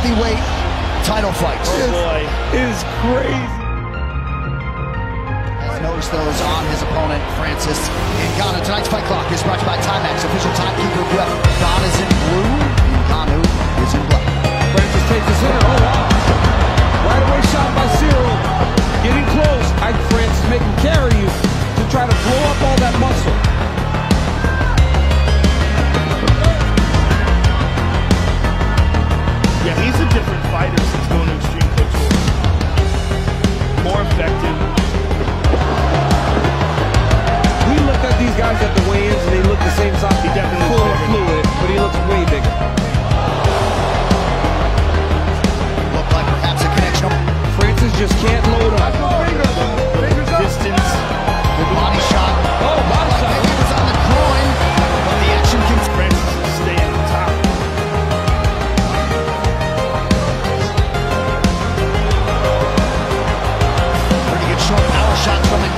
heavyweight title fights. Oh boy. Is crazy. As noticed is on his opponent, Francis Ngannou. Tonight's fight clock is brought to you by Timex, official timekeeper.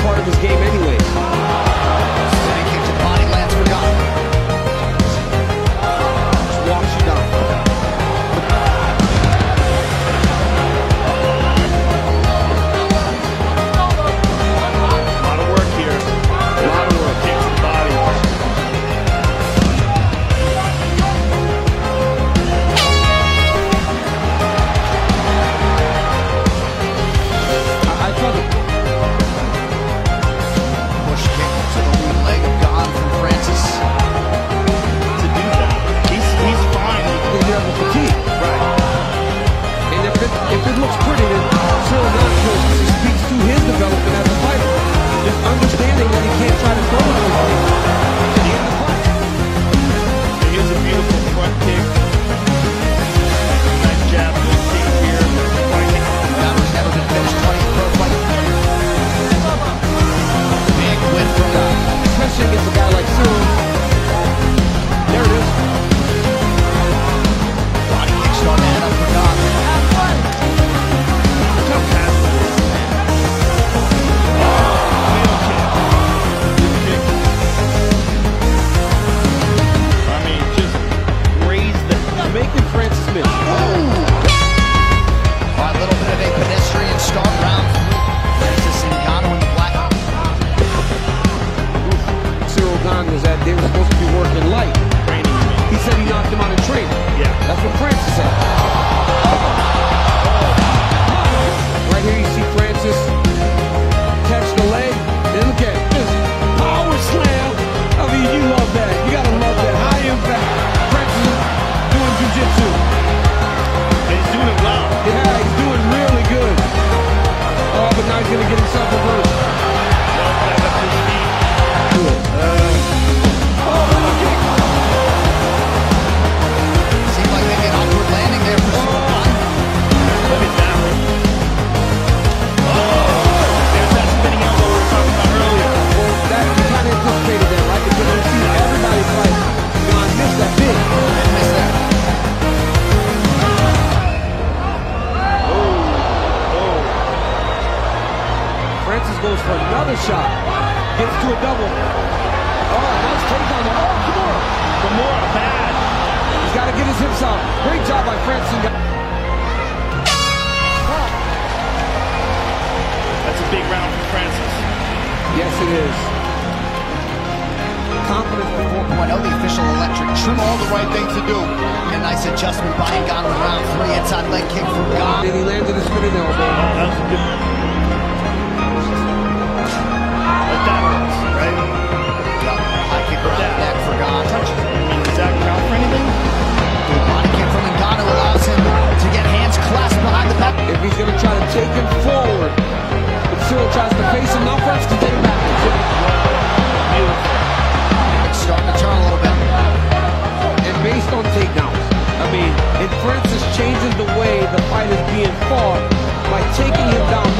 Part of his game understanding that he can't try to throw those Francis miss. A little bit of a pedestrian start round. Francis Ngannou in the black. Cyril Gane was that they were supposed to be working light. For another shot. Gets to a double. Oh, nice takedown. Oh, Kimura. Kimura, bad. He's got to get his hips out. Great job by Francis. That's a big round for Francis. Yes, it is. Confidence before 4.0, the official electric trim. All the right things to do. And a nice adjustment by Ngannou in round three. Inside leg kick from Gane. And he landed a spinning elbow. Oh, that was a good one. That the neck for Gane. Touches. I mean, does that count for anything? Body kick from allows him to get hands clasped behind the back. If he's going to try to take him forward, tries to him back. It's starting to turn a little bit. And based on takedowns, I mean, and Francis changes the way the fight is being fought by taking him down